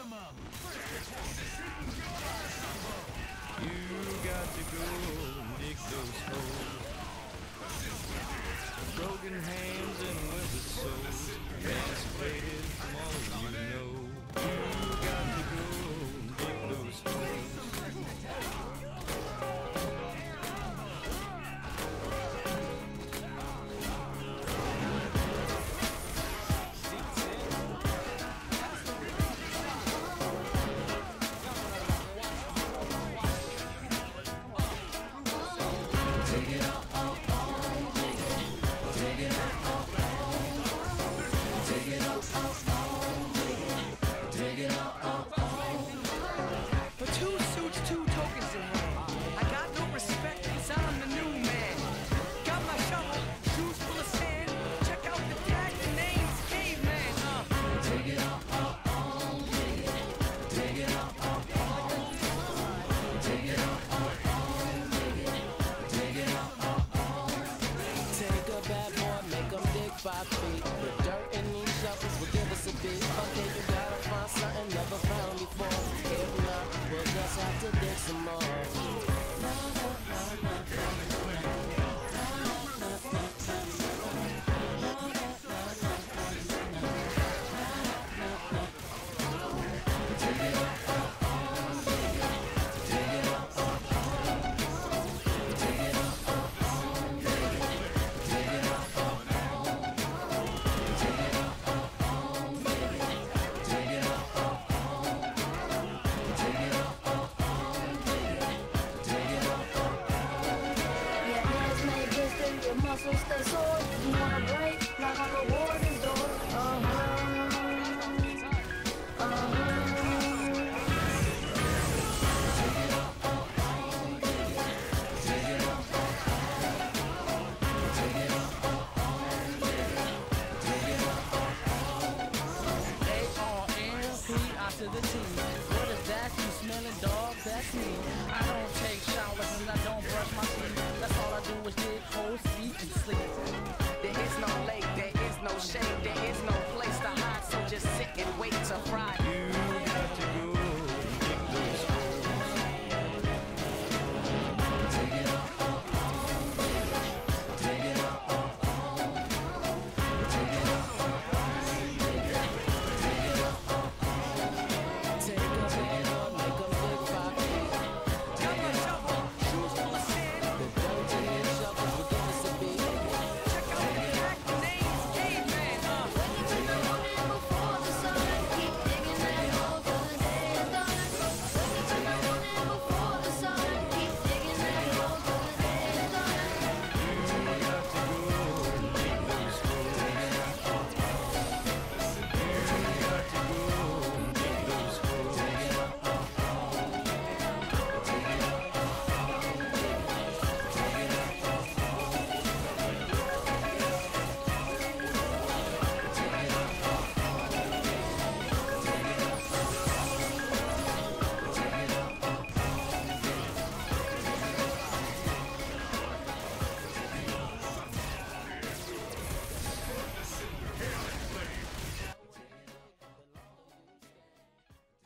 Maximum. You got to go dig those holes. Broken hands and withered souls. Emancipated. five.